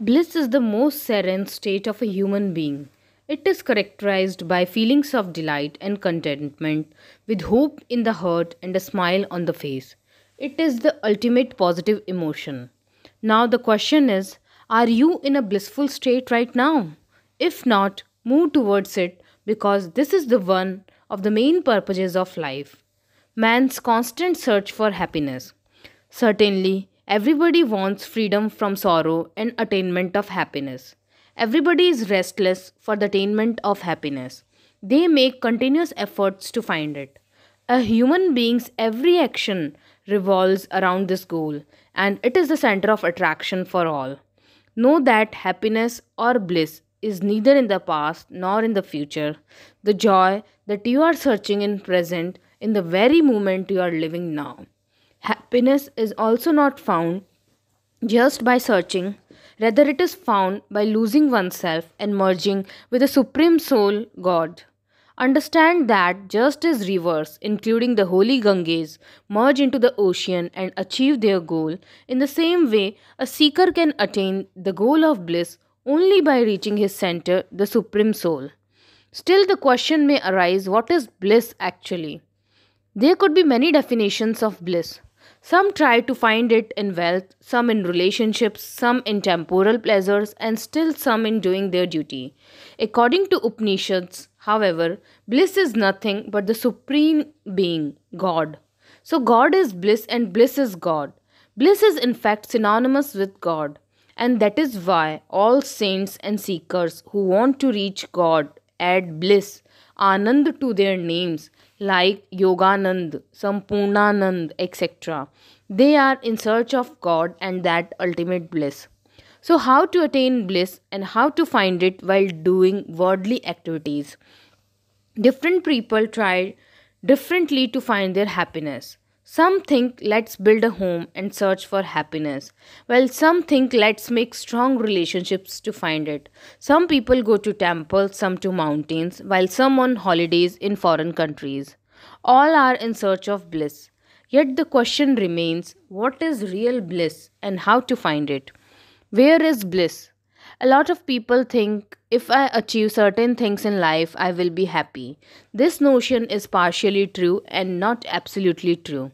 Bliss is the most serene state of a human being. It is characterized by feelings of delight and contentment, with hope in the heart and a smile on the face. It is the ultimate positive emotion. Now, the question is Are you in a blissful state right now? If not, move towards it because this is the one of the main purposes of life man's constant search for happiness. Certainly, everybody wants freedom from sorrow and attainment of happiness. Everybody is restless for the attainment of happiness. They make continuous efforts to find it. A human being's every action revolves around this goal, and it is the center of attraction for all. Know that happiness or bliss is neither in the past nor in the future. The joy that you are searching in present in the very moment you are living now. Happiness is also not found just by searching, rather, it is found by losing oneself and merging with the Supreme Soul, God. Understand that just as rivers, including the holy Ganges, merge into the ocean and achieve their goal, in the same way, a seeker can attain the goal of bliss only by reaching his center, the Supreme Soul. Still, the question may arise what is bliss actually? There could be many definitions of bliss. Some try to find it in wealth, some in relationships, some in temporal pleasures, and still some in doing their duty. According to Upanishads, however, bliss is nothing but the Supreme Being, God. So, God is bliss and bliss is God. Bliss is in fact synonymous with God, and that is why all saints and seekers who want to reach God add bliss, Anand to their names like Yoganand, Sampurnanand, etc. They are in search of God and that ultimate bliss. So, how to attain bliss and how to find it while doing worldly activities? Different people try differently to find their happiness. Some think let's build a home and search for happiness, while some think let's make strong relationships to find it. Some people go to temples, some to mountains, while some on holidays in foreign countries. All are in search of bliss. Yet the question remains what is real bliss and how to find it? Where is bliss? A lot of people think if I achieve certain things in life, I will be happy. This notion is partially true and not absolutely true.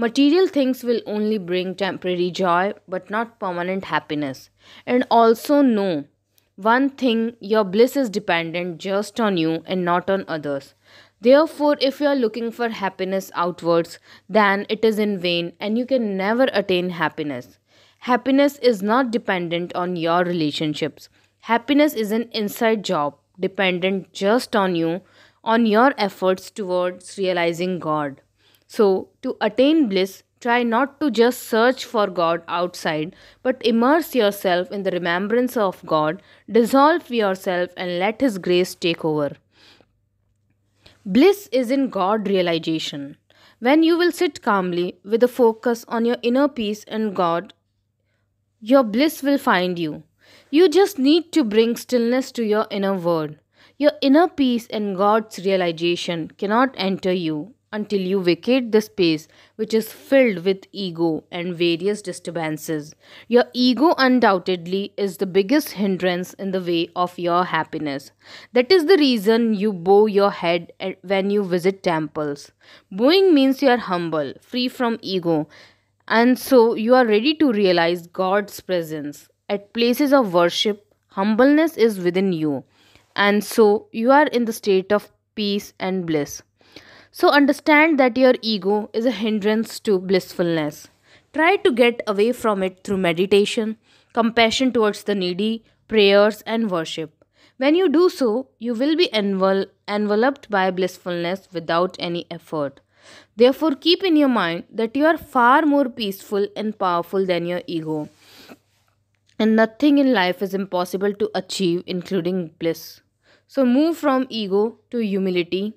Material things will only bring temporary joy but not permanent happiness. And also know one thing your bliss is dependent just on you and not on others. Therefore, if you are looking for happiness outwards, then it is in vain and you can never attain happiness. Happiness is not dependent on your relationships. Happiness is an inside job dependent just on you, on your efforts towards realizing God. So, to attain bliss, try not to just search for God outside, but immerse yourself in the remembrance of God, dissolve yourself, and let His grace take over. Bliss is in God realization. When you will sit calmly with a focus on your inner peace and God, your bliss will find you. You just need to bring stillness to your inner world. Your inner peace and God's realization cannot enter you until you vacate the space which is filled with ego and various disturbances. Your ego undoubtedly is the biggest hindrance in the way of your happiness. That is the reason you bow your head when you visit temples. Bowing means you are humble, free from ego, and so you are ready to realize God's presence. At places of worship, humbleness is within you, and so you are in the state of peace and bliss. So understand that your ego is a hindrance to blissfulness. Try to get away from it through meditation, compassion towards the needy, prayers, and worship. When you do so, you will be envel- enveloped by blissfulness without any effort. Therefore, keep in your mind that you are far more peaceful and powerful than your ego. And nothing in life is impossible to achieve, including bliss. So, move from ego to humility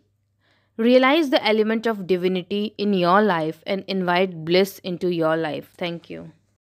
Realize the element of divinity in your life and invite bliss into your life. Thank you.